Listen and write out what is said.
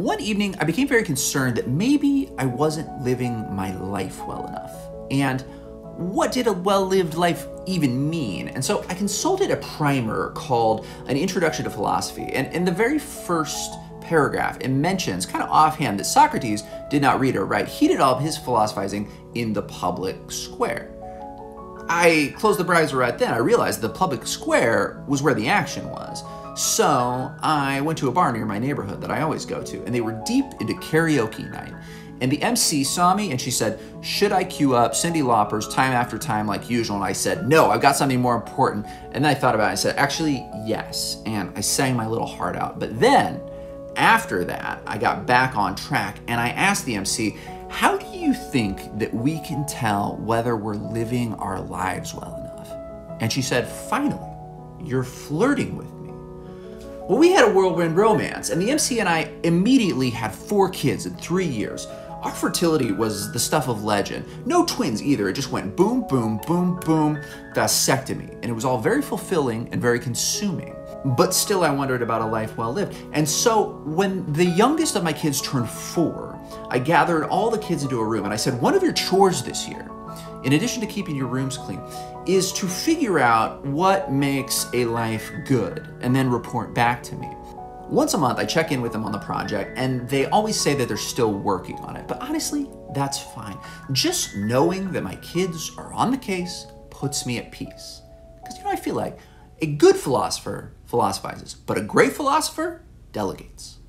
One evening, I became very concerned that maybe I wasn't living my life well enough. And what did a well lived life even mean? And so I consulted a primer called An Introduction to Philosophy. And in the very first paragraph, it mentions kind of offhand that Socrates did not read or write. He did all of his philosophizing in the public square. I closed the browser right then. I realized the public square was where the action was. So I went to a bar near my neighborhood that I always go to, and they were deep into karaoke night. And the MC saw me and she said, Should I queue up Cyndi Lauper's time after time like usual? And I said, No, I've got something more important. And then I thought about it. And I said, Actually, yes. And I sang my little heart out. But then, after that, I got back on track and I asked the MC, How do you think that we can tell whether we're living our lives well enough? And she said, Finally, you're flirting with me. Well, we had a whirlwind romance, and the MC and I immediately had four kids in three years. Our fertility was the stuff of legend. No twins either. It just went boom, boom, boom, boom, vasectomy. And it was all very fulfilling and very consuming. But still, I wondered about a life well lived. And so, when the youngest of my kids turned four, I gathered all the kids into a room and I said, One of your chores this year, in addition to keeping your rooms clean, is to figure out what makes a life good and then report back to me. Once a month, I check in with them on the project, and they always say that they're still working on it. But honestly, that's fine. Just knowing that my kids are on the case puts me at peace. Because, you know, I feel like a good philosopher philosophizes, but a great philosopher delegates.